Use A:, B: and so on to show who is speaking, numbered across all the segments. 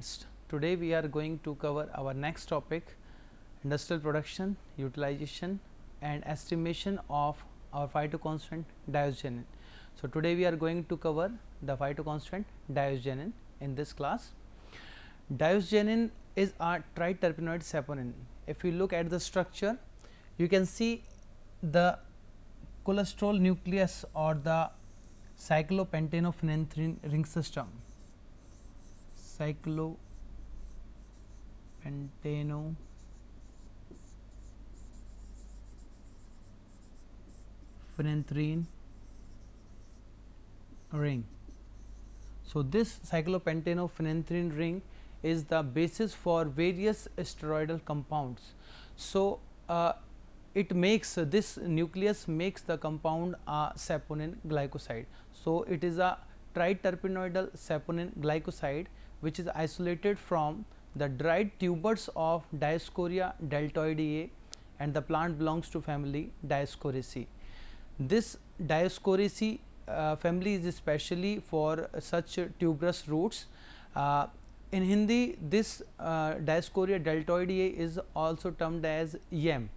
A: students today we are going to cover our next topic industrial production utilization and estimation of our phytoconstituent diosgenin so today we are going to cover the phytoconstituent diosgenin in this class. Diosgenin is a triterpenoid saponin. If you look at the structure you can see the cholesterol nucleus or the cyclopentanophenanthrene ring system cyclopentano phenanthrene ring. So, this cyclopentano-phenanthrene ring is the basis for various steroidal compounds. So, uh, it makes uh, this nucleus makes the compound a saponin glycoside. So, it is a triterpenoidal saponin glycoside which is isolated from the dried tubers of Dioscorea deltoidea and the plant belongs to family Dioscoreaceae. This Dioscoreaceae uh, family is especially for such tuberous roots. Uh, in Hindi this uh, Dioscorea deltoidea is also termed as yam.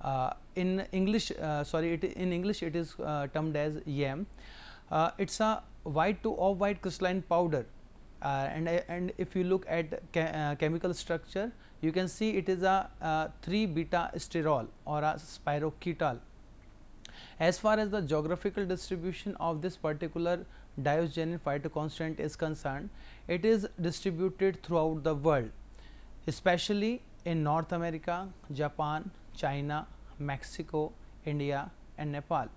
A: Uh, in English uh, sorry it, in English it is uh, termed as yam. it is a white to off white crystalline powder uh, and uh, and if you look at uh, chemical structure you can see it is a 3 beta sterol or a spiroketal. As far as the geographical distribution of this particular diosgenin phytoconstituent is concerned, it is distributed throughout the world, especially in North America, Japan, China, Mexico, India and Nepal.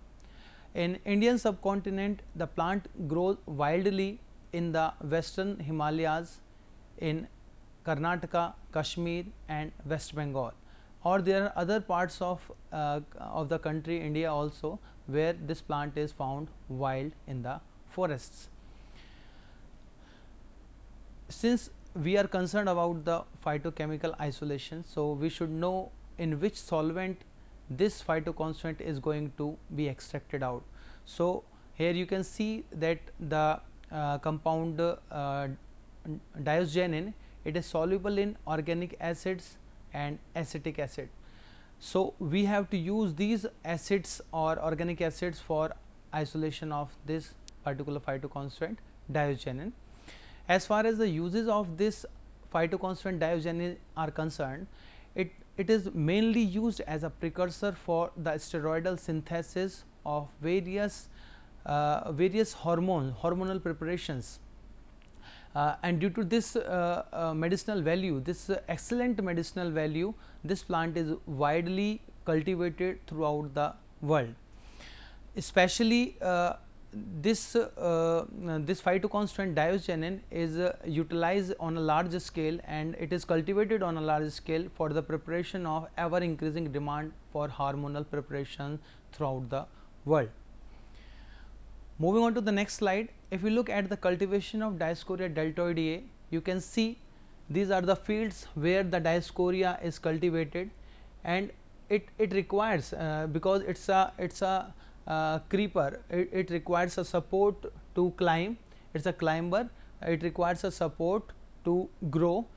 A: In Indian subcontinent, the plant grows wildly in the western Himalayas in Karnataka, Kashmir and West Bengal or there are other parts of, uh, of the country India also where this plant is found wild in the forests. Since we are concerned about the phytochemical isolation, so we should know in which solvent this phytoconstituent is going to be extracted out. So, here you can see that the compound uh, diosgenin it is soluble in organic acids and acetic acid. So, we have to use these acids or organic acids for isolation of this particular phytoconstituent diosgenin. As far as the uses of this phytoconstituent diosgenin are concerned, it, it is mainly used as a precursor for the steroidal synthesis of various uh, various hormones, hormonal preparations. Uh, and due to this uh, uh medicinal value, this uh, excellent medicinal value, this plant is widely cultivated throughout the world. Especially uh, this this phytoconstituent diosgenin is utilized on a large scale and it is cultivated on a large scale for the preparation of ever increasing demand for hormonal preparation throughout the world. Moving on to the next slide, if you look at the cultivation of Dioscorea deltoidea, you can see these are the fields where the Dioscorea is cultivated and it, it requires uh, because it is a it is a uh, creeper, it, it requires a support to climb, it is a climber, it requires a support to grow.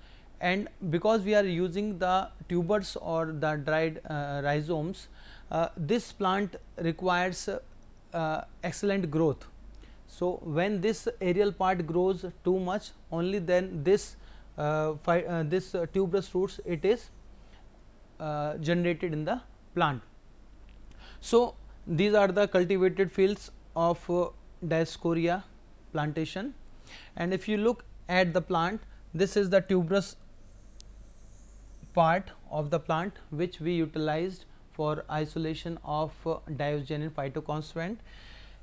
A: And because we are using the tubers or the dried uh, rhizomes, uh, this plant requires uh, excellent growth. So, when this aerial part grows too much only then this uh, uh, this uh, tuberous roots it is uh, generated in the plant. So, these are the cultivated fields of uh, Dioscorea plantation and if you look at the plant this is the tuberous part of the plant which we utilized for isolation of uh, diosgenin phytoconstituent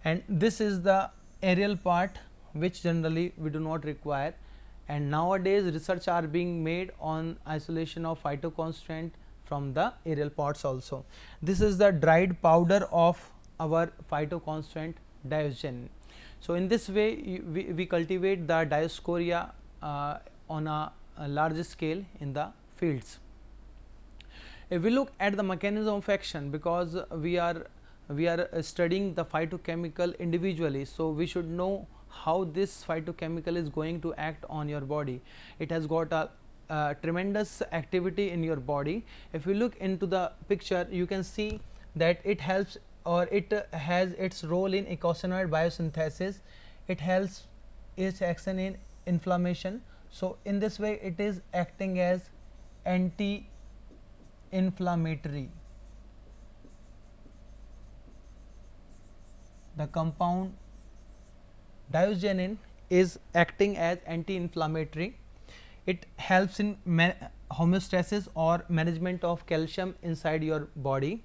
A: and this is the aerial part which generally we do not require and nowadays research are being made on isolation of phytoconstituent from the aerial parts also. This is the dried powder of our phytoconstituent diosgenin. So, in this way we, we cultivate the dioscorea uh, on a, a large scale in the fields. If we look at the mechanism of action because we are we are studying the phytochemical individually. So, we should know how this phytochemical is going to act on your body. It has got a uh, tremendous activity in your body. If you look into the picture, you can see that it helps or it uh, has its role in eicosanoid biosynthesis. It helps its action in inflammation. So, in this way it is acting as anti-inflammatory. The compound diosgenin is acting as anti-inflammatory. It helps in homeostasis or management of calcium inside your body.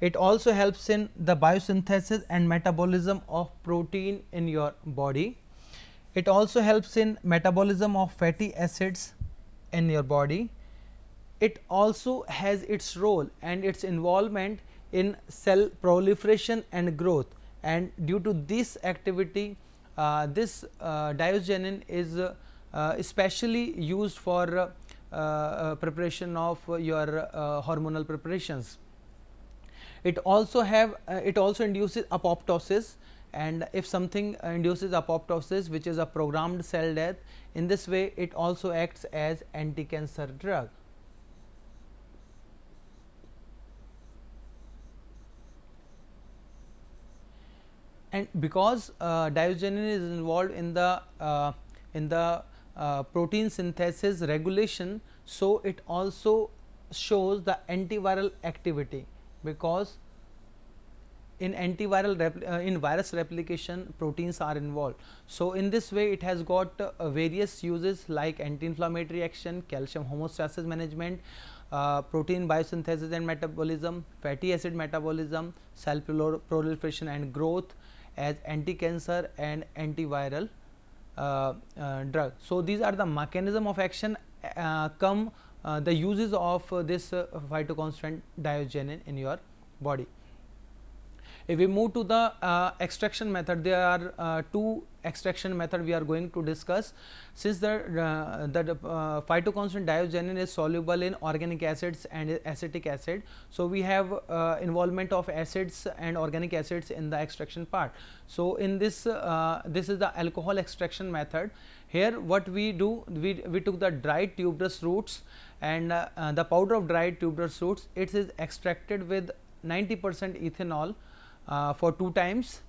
A: It also helps in the biosynthesis and metabolism of protein in your body. It also helps in metabolism of fatty acids in your body. It also has its role and its involvement in cell proliferation and growth and due to this activity uh, this uh, diosgenin is uh, especially used for preparation of your hormonal preparations. It also have it also induces apoptosis and if something induces apoptosis which is a programmed cell death in this way it also acts as anti-cancer drug. And because uh, diosgenin is involved in the uh, in the uh, protein synthesis regulation so it also shows the antiviral activity because in antiviral uh, in virus replication proteins are involved. So, in this way it has got uh, various uses like anti-inflammatory action, calcium homeostasis management, uh, protein biosynthesis and metabolism, fatty acid metabolism, cell proliferation and growth as anti-cancer and antiviral uh, uh, drug. So, these are the mechanism of action uh, come uh, the uses of this phytoconstituent diosgenin in your body. If we move to the uh, extraction method, there are uh, two extraction method we are going to discuss. Since the, uh, the uh, phytoconstituent diosgenin is soluble in organic acids and acetic acid, so we have uh, involvement of acids and organic acids in the extraction part. So, in this uh, this is the alcohol extraction method. Here what we do, we, we took the dried tuberous roots and the powder of dried tuberous roots, it is extracted with 90 percent ethanol for two times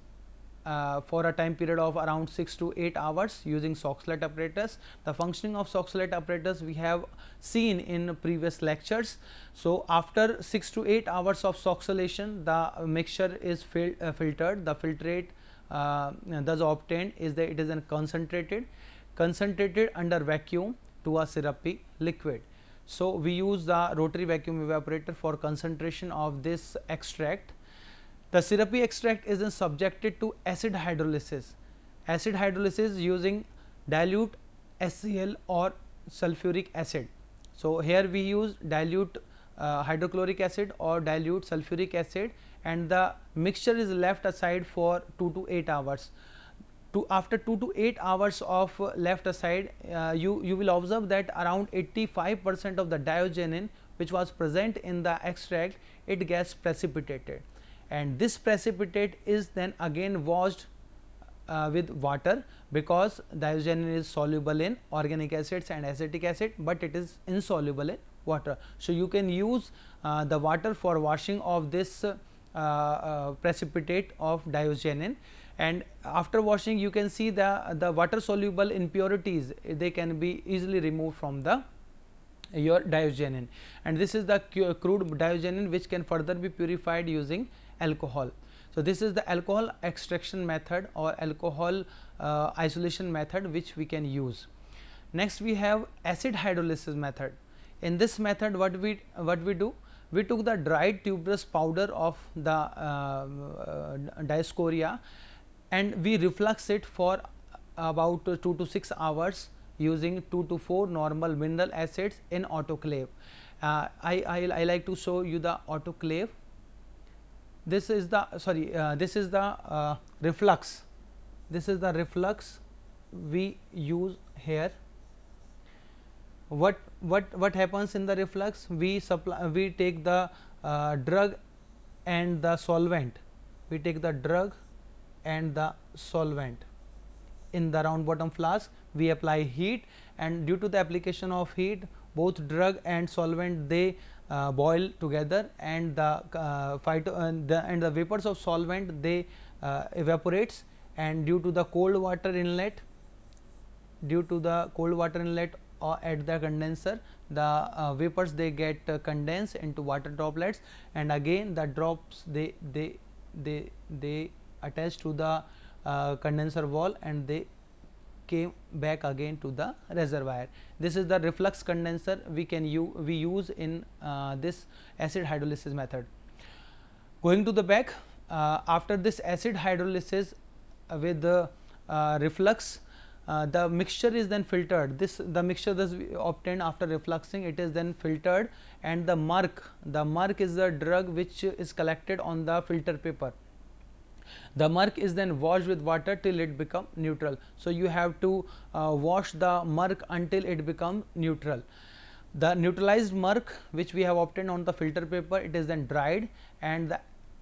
A: uh, for a time period of around 6 to 8 hours using Soxhlet apparatus. The functioning of Soxhlet apparatus we have seen in previous lectures. So, after 6 to 8 hours of Soxhlation the mixture is fil uh, filtered the filtrate uh, thus obtained is that it is a concentrated concentrated under vacuum to a syrupy liquid. So, we use the rotary vacuum evaporator for concentration of this extract the syrupy extract is then subjected to acid hydrolysis. Acid hydrolysis using dilute HCl or sulfuric acid. So, here we use dilute uh, hydrochloric acid or dilute sulfuric acid and the mixture is left aside for 2 to 8 hours. To after 2 to 8 hours of left aside, uh, you, you will observe that around 85 percent of the diosgenin which was present in the extract, it gets precipitated and this precipitate is then again washed uh, with water because diosgenin is soluble in organic acids and acetic acid, but it is insoluble in water. So, you can use uh, the water for washing of this uh, uh precipitate of diosgenin and after washing you can see the, the water soluble impurities. They can be easily removed from the your diosgenin and this is the crude diosgenin which can further be purified using alcohol. So, this is the alcohol extraction method or alcohol uh, isolation method which we can use. Next we have acid hydrolysis method. In this method what we what we do? We took the dried tuberous powder of the uh, dioscorea and we reflux it for about 2 to 6 hours using 2 to 4 normal mineral acids in autoclave. Uh, I, I, I like to show you the autoclave this is the sorry uh, this is the uh, reflux. This is the reflux we use here. What what what happens in the reflux? We supply we take the uh, drug and the solvent. We take the drug and the solvent. In the round bottom flask we apply heat and due to the application of heat both drug and solvent they uh, boil together and the uh, phyto and the, and the vapors of solvent they uh, evaporates and due to the cold water inlet due to the cold water inlet or at the condenser the uh, vapors they get uh, condensed into water droplets and again the drops they they they they attach to the uh, condenser wall and they came back again to the reservoir. This is the reflux condenser we can use we use in uh, this acid hydrolysis method. Going to the back uh, after this acid hydrolysis uh, with the reflux uh, the mixture is then filtered this the mixture that we obtained after refluxing it is then filtered and the marc the marc is the drug which is collected on the filter paper the murk is then washed with water till it become neutral. So you have to uh, wash the murk until it become neutral. The neutralized murk which we have obtained on the filter paper it is then dried and the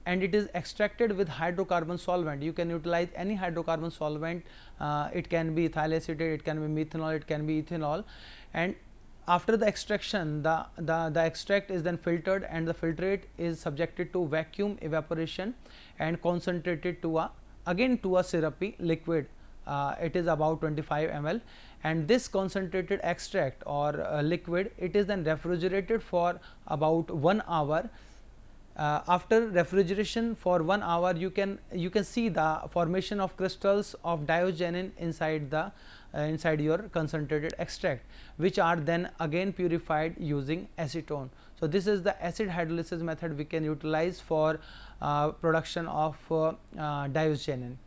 A: and it is extracted with hydrocarbon solvent. You can utilize any hydrocarbon solvent, uh, it can be ethyl acetate, it can be methanol, it can be ethanol. And after the extraction the, the, the extract is then filtered and the filtrate is subjected to vacuum evaporation and concentrated to a again to a syrupy liquid. Uh, it is about 25 ml and this concentrated extract or uh, liquid it is then refrigerated for about 1 hour uh, after refrigeration for 1 hour you can you can see the formation of crystals of diosgenin inside the uh, inside your concentrated extract which are then again purified using acetone. So, this is the acid hydrolysis method we can utilize for uh, production of uh, uh, diosgenin.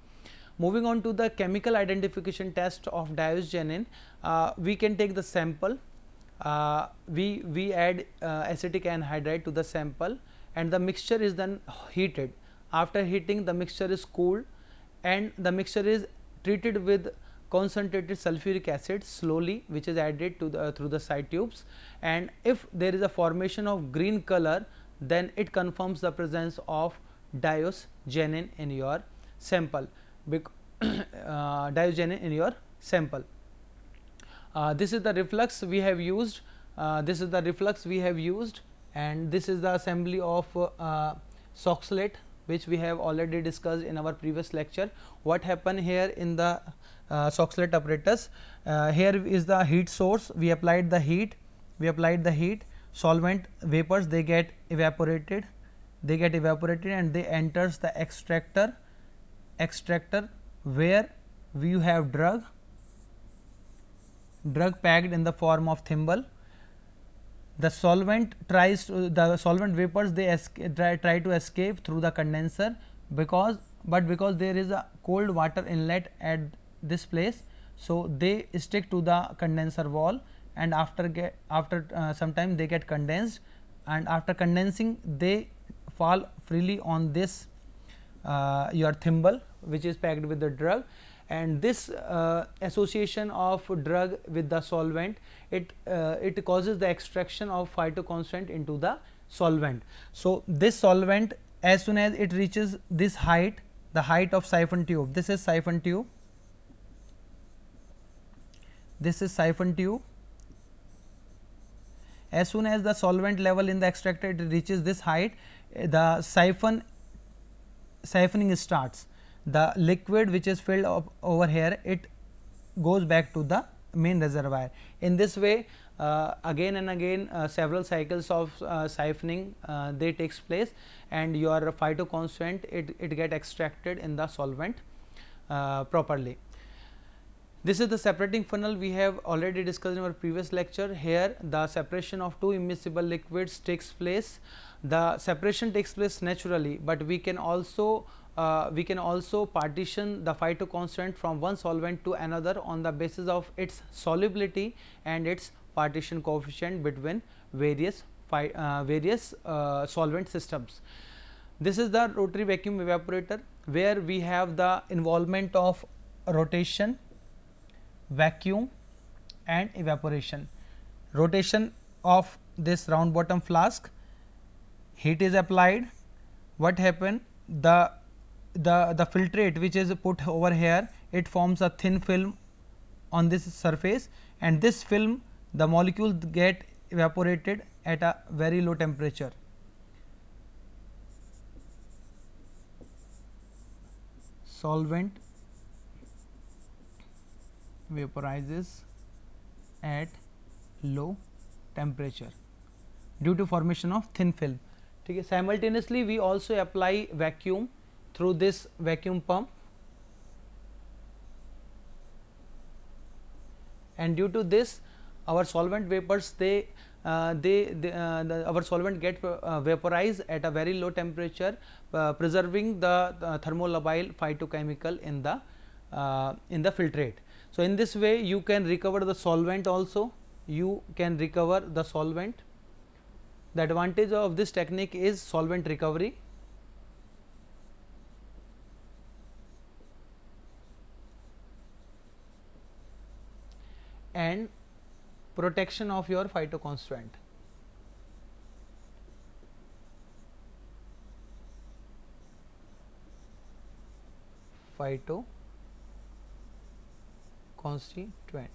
A: Moving on to the chemical identification test of diosgenin, uh, we can take the sample, we, we add acetic anhydride to the sample and the mixture is then heated. After heating the mixture is cooled and the mixture is treated with concentrated sulfuric acid slowly which is added to the uh, through the side tubes and if there is a formation of green color then it confirms the presence of diosgenin in your sample uh, diosgenin in your sample. Uh, this is the reflux we have used uh, this is the reflux we have used and this is the assembly of uh, which we have already discussed in our previous lecture. What happened here in the uh, apparatus? Uh, here is the heat source. We applied the heat. We applied the heat. Solvent vapors they get evaporated. They get evaporated and they enters the extractor. Extractor where we have drug. Drug packed in the form of thimble the solvent tries to, the solvent vapors they try, try to escape through the condenser because but because there is a cold water inlet at this place so they stick to the condenser wall and after get after uh, some time they get condensed and after condensing they fall freely on this uh, your thimble which is packed with the drug and this uh, association of drug with the solvent it uh, it causes the extraction of phytoconstituent into the solvent. So, this solvent as soon as it reaches this height the height of siphon tube this is siphon tube. This is siphon tube. As soon as the solvent level in the extractor reaches this height the siphon siphoning starts the liquid which is filled up over here it goes back to the main reservoir. In this way uh, again and again uh, several cycles of uh, siphoning uh, they takes place and your phytoconstituent it, it get extracted in the solvent uh, properly. This is the separating funnel we have already discussed in our previous lecture. Here the separation of two immiscible liquids takes place. The separation takes place naturally, but we can also uh, we can also partition the phytoconstituent from one solvent to another on the basis of its solubility and its partition coefficient between various uh, various uh, solvent systems. This is the rotary vacuum evaporator where we have the involvement of rotation, vacuum and evaporation. Rotation of this round bottom flask, heat is applied, what happened? The the the filtrate which is put over here it forms a thin film on this surface and this film the molecules get evaporated at a very low temperature. Solvent vaporizes at low temperature due to formation of thin film. Okay. Simultaneously, we also apply vacuum through this vacuum pump and due to this our solvent vapors they uh, they, they uh, the, our solvent get uh, vaporized at a very low temperature uh, preserving the, the thermolabile phytochemical in the uh, in the filtrate. So, in this way you can recover the solvent also you can recover the solvent. The advantage of this technique is solvent recovery and protection of your phytoconstituent. phytoconstituent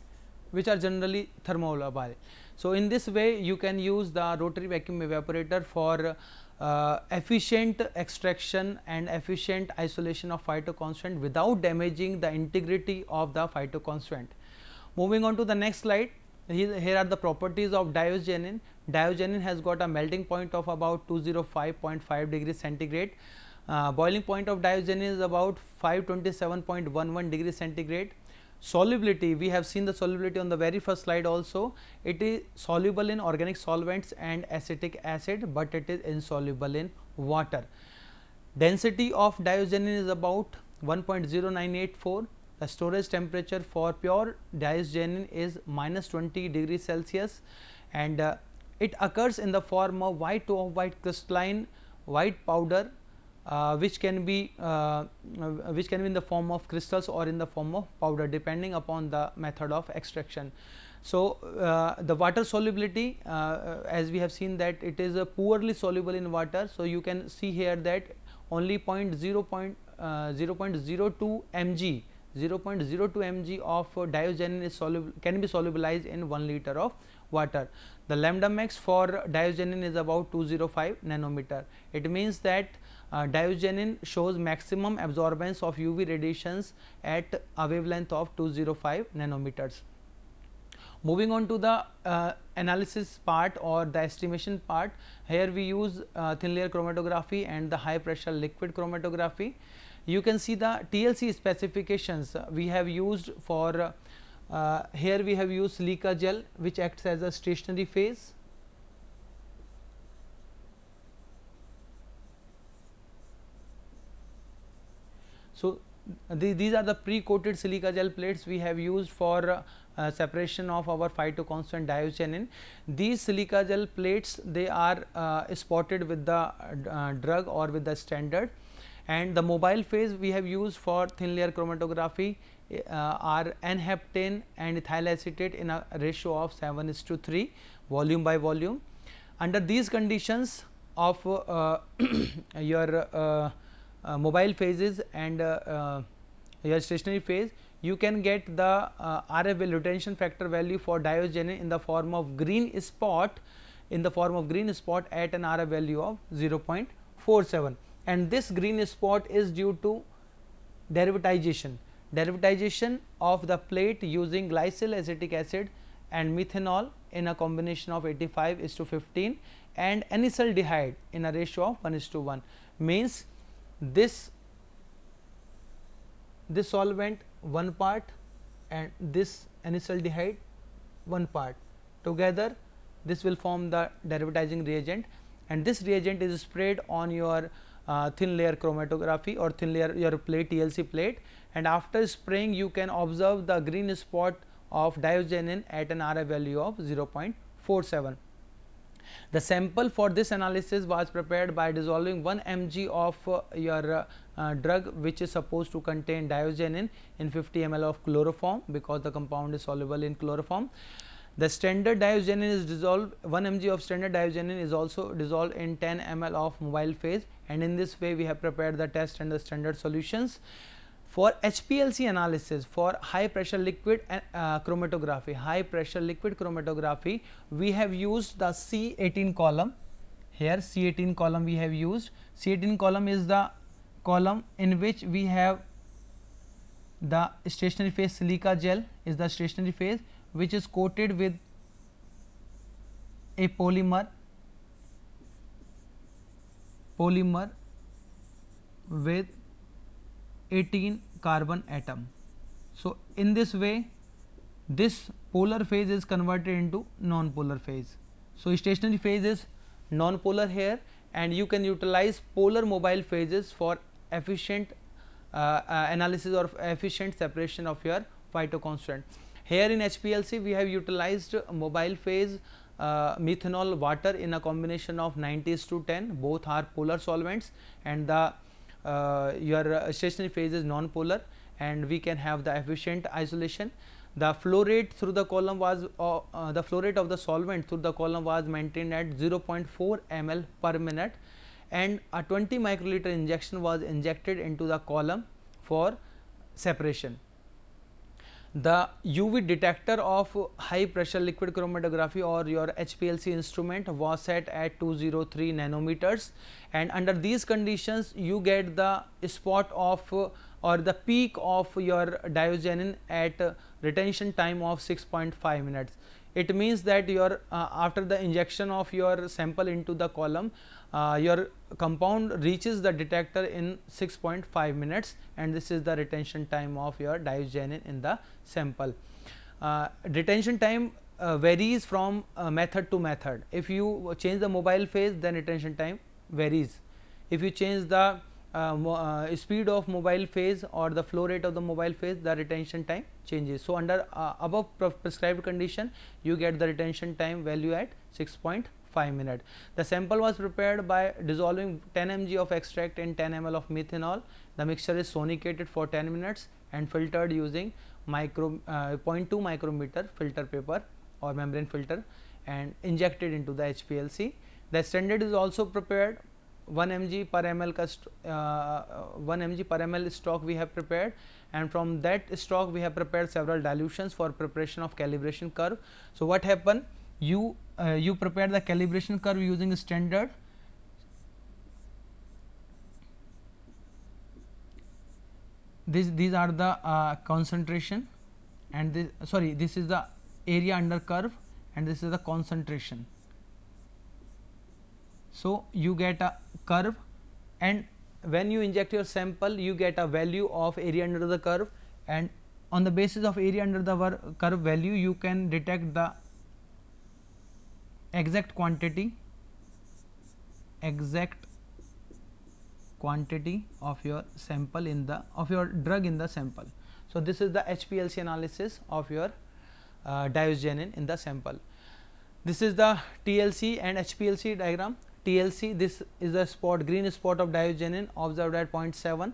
A: which are generally thermolabile. So, in this way you can use the rotary vacuum evaporator for uh, efficient extraction and efficient isolation of phytoconstituent without damaging the integrity of the phytoconstituent. Moving on to the next slide, here are the properties of diosgenin. Diosgenin has got a melting point of about 205.5 degrees centigrade. Uh, boiling point of diosgenin is about 527.11 degrees centigrade. Solubility, we have seen the solubility on the very first slide also. It is soluble in organic solvents and acetic acid, but it is insoluble in water. Density of diosgenin is about 1.0984 the storage temperature for pure diosgenin is minus 20 degrees Celsius and uh, it occurs in the form of white to white crystalline white powder uh, which can be uh, which can be in the form of crystals or in the form of powder depending upon the method of extraction. So, uh, the water solubility uh, as we have seen that it is a poorly soluble in water. So, you can see here that only 0.0, uh, 0.02 mg 0.02 mg of diosgenin is soluble can be solubilized in 1 liter of water. The lambda max for diosgenin is about 205 nanometer. It means that uh, diosgenin shows maximum absorbance of UV radiations at a wavelength of 205 nanometers. Moving on to the uh, analysis part or the estimation part, here we use uh, thin layer chromatography and the high pressure liquid chromatography you can see the TLC specifications. We have used for uh, here we have used silica gel which acts as a stationary phase. So, the, these are the pre-coated silica gel plates we have used for uh, separation of our phytoconstituent diosgenin. These silica gel plates they are uh, spotted with the uh, drug or with the standard and the mobile phase we have used for thin layer chromatography uh, are n-heptane and ethyl acetate in a ratio of 7 is to 3 volume by volume. Under these conditions of uh, your uh, uh, mobile phases and uh, uh, your stationary phase you can get the RF retention factor value for diosgenin in the form of green spot in the form of green spot at an RF value of 0.47 and this green spot is due to derivatization. Derivatization of the plate using glacial acetic acid and methanol in a combination of 85 is to 15 and acetaldehyde in a ratio of 1 is to 1 means this this solvent one part and this acetaldehyde one part together this will form the derivatizing reagent. And this reagent is sprayed on your uh, thin layer chromatography or thin layer your plate TLC plate and after spraying you can observe the green spot of diosgenin at an RF value of 0.47. The sample for this analysis was prepared by dissolving 1 mg of uh, your uh, drug which is supposed to contain diosgenin in 50 ml of chloroform because the compound is soluble in chloroform. The standard diosgenin is dissolved 1 mg of standard diosgenin is also dissolved in 10 ml of mobile phase and in this way we have prepared the test and the standard solutions. For HPLC analysis for high pressure liquid uh, chromatography, high pressure liquid chromatography, we have used the C18 column. Here C18 column we have used. C18 column is the column in which we have the stationary phase silica gel is the stationary phase which is coated with a polymer polymer with 18 carbon atom. So, in this way this polar phase is converted into non-polar phase. So, stationary phase is non-polar here and you can utilize polar mobile phases for efficient uh, uh, analysis or efficient separation of your phyto constituent. Here in HPLC we have utilized mobile phase uh, methanol water in a combination of 90 to 10 both are polar solvents and the uh, your stationary phase is non-polar and we can have the efficient isolation. The flow rate through the column was uh, uh, the flow rate of the solvent through the column was maintained at 0.4 ml per minute and a 20 microliter injection was injected into the column for separation. The UV detector of high pressure liquid chromatography or your HPLC instrument was set at 203 nanometers and under these conditions you get the spot of uh, or the peak of your diosgenin at retention time of 6.5 minutes. It means that your uh, after the injection of your sample into the column uh, your compound reaches the detector in 6.5 minutes and this is the retention time of your diosgenin in the sample. Uh, retention time uh, varies from uh, method to method. If you change the mobile phase then retention time varies. If you change the Uh, uh, speed of mobile phase or the flow rate of the mobile phase the retention time changes. So, under uh, above prescribed condition you get the retention time value at 6.5 5 minutes. The sample was prepared by dissolving 10 mg of extract in 10 ml of methanol. The mixture is sonicated for 10 minutes and filtered using micro uh, 0.2 micrometer filter paper or membrane filter and injected into the HPLC. The standard is also prepared 1 mg per ml uh, 1 mg per ml stock we have prepared. And from that stock we have prepared several dilutions for preparation of calibration curve. So, what happened you uh, you prepare the calibration curve using standard. This these are the uh, concentration. And this sorry this is the area under curve and this is the concentration so you get a curve and when you inject your sample you get a value of area under the curve and on the basis of area under the curve value you can detect the exact quantity exact quantity of your sample in the of your drug in the sample. So, this is the HPLC analysis of your uh, in the sample. This is the TLC and HPLC diagram. TLC this is the spot green spot of diosgenin observed at 0.7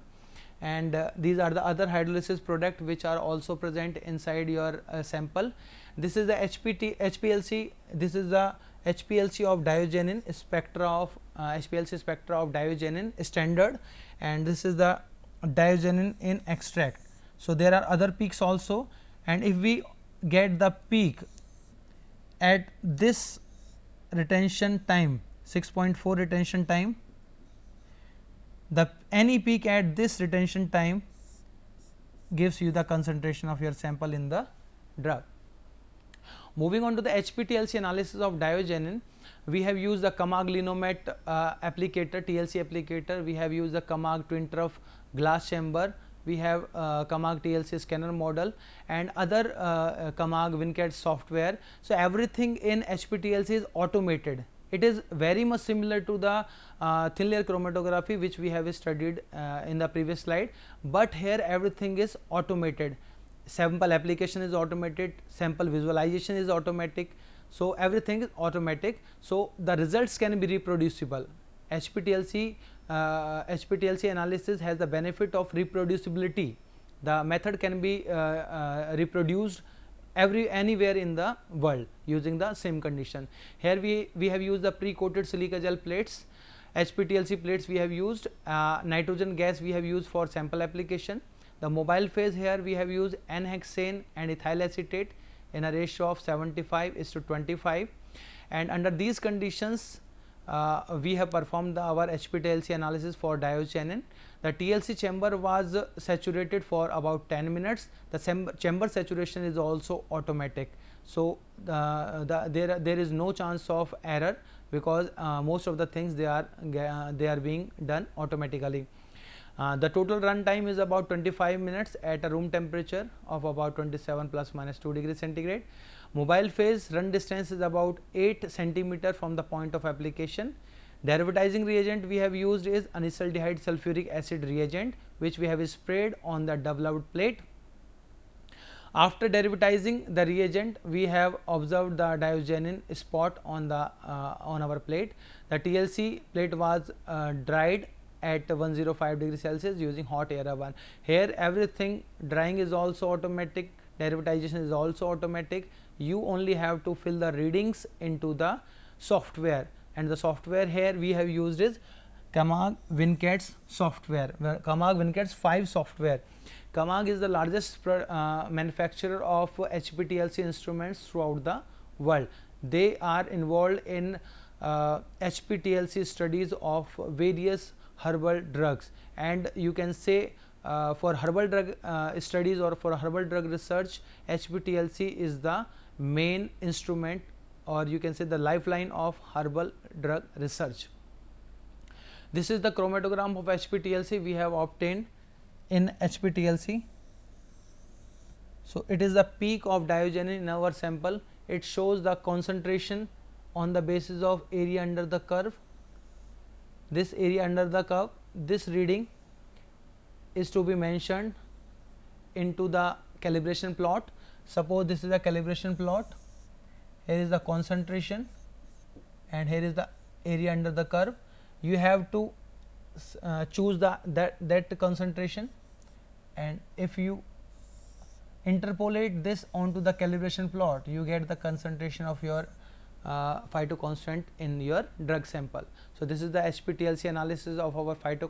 A: and uh, these are the other hydrolysis product which are also present inside your uh, sample. This is the HPT HPLC this is the HPLC of diosgenin spectra of uh, HPLC spectra of diosgenin standard and this is the diosgenin in extract. So, there are other peaks also and if we get the peak at this retention time 6.4 retention time the any peak at this retention time gives you the concentration of your sample in the drug. Moving on to the HPTLC analysis of diosgenin, we have used the Camag Linomat uh, applicator, TLC applicator, we have used the Camag twin trough glass chamber, we have uh, Camag TLC scanner model and other uh, Camag WinCat software. So, everything in HPTLC is automated. It is very much similar to the uh, thin layer chromatography which we have studied uh, in the previous slide, but here everything is automated sample application is automated, sample visualization is automatic. So, everything is automatic. So, the results can be reproducible. HPTLC, uh, HPTLC analysis has the benefit of reproducibility. The method can be uh, uh, reproduced every anywhere in the world using the same condition. Here we, we have used the pre-coated silica gel plates HPTLC plates we have used, uh, nitrogen gas we have used for sample application. The mobile phase here we have used N-hexane and ethyl acetate in a ratio of 75 is to 25 and under these conditions uh, we have performed the, our HPTLC analysis for diosgenin. The TLC chamber was saturated for about 10 minutes. The chamber saturation is also automatic. So, the, the, there, there is no chance of error because uh, most of the things they are uh, they are being done automatically. Uh, the total run time is about 25 minutes at a room temperature of about 27 plus minus 2 degree centigrade. Mobile phase run distance is about 8 centimeter from the point of application. The Derivatizing reagent we have used is anisaldehyde sulfuric acid reagent which we have sprayed on the developed plate. After derivatizing the reagent we have observed the diosgenin spot on the uh, on our plate. The TLC plate was uh, dried at 105 degree Celsius using hot air oven. Here everything drying is also automatic, derivatization is also automatic. You only have to fill the readings into the software and the software here we have used is Camag Wincats software, Camag Wincats 5 software. Camag is the largest uh, manufacturer of HPTLC instruments throughout the world. They are involved in uh, HPTLC studies of various herbal drugs and you can say uh, for herbal drug uh, studies or for herbal drug research HPTLC is the main instrument or you can say the lifeline of herbal drug research. This is the chromatogram of HPTLC we have obtained in HPTLC. So, it is the peak of diosgenin in our sample, it shows the concentration on the basis of area under the curve this area under the curve this reading is to be mentioned into the calibration plot suppose this is a calibration plot here is the concentration and here is the area under the curve you have to uh, choose the that that concentration and if you interpolate this onto the calibration plot you get the concentration of your uh, in your drug sample. So, this is the HPTLC analysis of our phyto.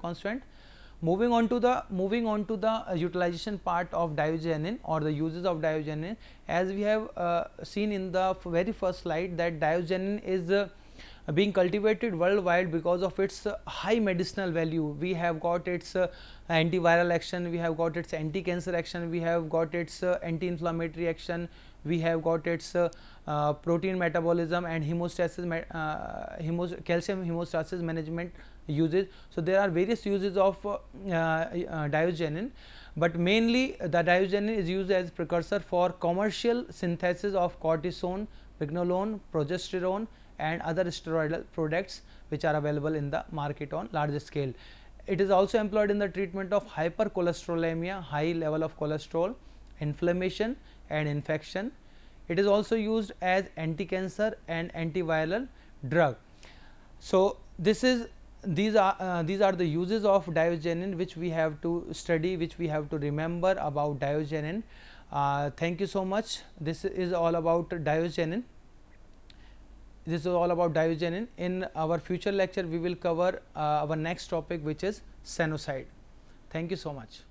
A: Moving on to the moving on to the uh, utilization part of diosgenin or the uses of diosgenin as we have uh, seen in the very first slide that diosgenin is uh, being cultivated worldwide because of its uh, high medicinal value. We have got its uh, antiviral action, we have got its anti-cancer action, we have got its uh, anti-inflammatory action, we have got its uh, uh, protein metabolism and hemostasis calcium hemostasis management uses. So, there are various uses of uh, uh, diosgenin, but mainly the diosgenin is used as precursor for commercial synthesis of cortisone, pregnenolone, progesterone and other steroidal products which are available in the market on large scale. It is also employed in the treatment of hypercholesterolemia, high level of cholesterol, inflammation and infection. It is also used as anti-cancer and antiviral drug. So, this is these are uh, these are the uses of diosgenin which we have to study which we have to remember about diosgenin. Uh, thank you so much. This is all about diosgenin. This is all about diosgenin. In our future lecture, we will cover uh, our next topic which is Sennoside. Thank you so much.